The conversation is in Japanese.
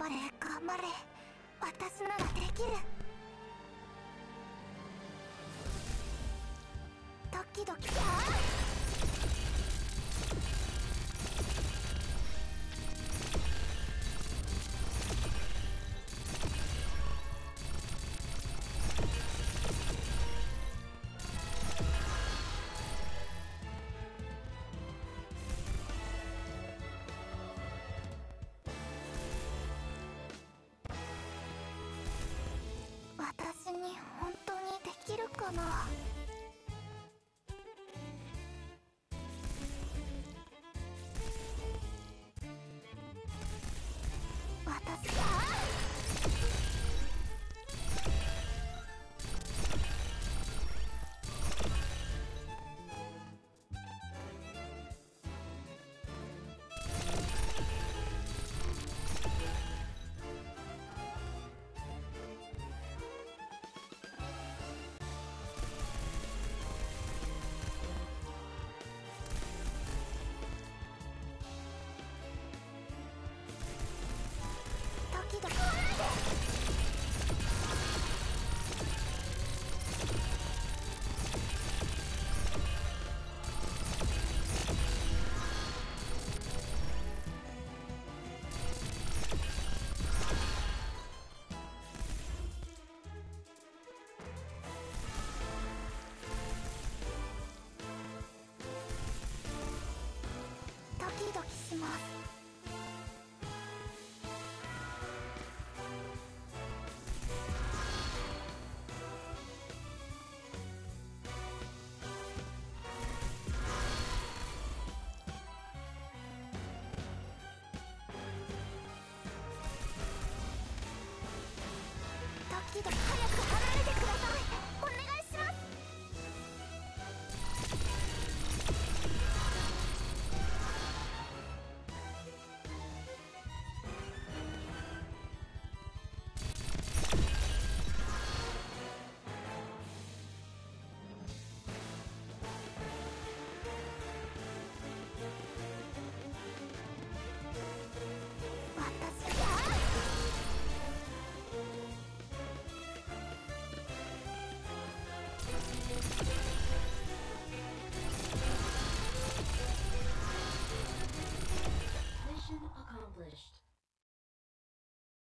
張れ頑張れ。私ならできる。ドキドキ。あ。きキドキしますドキドキ早く早く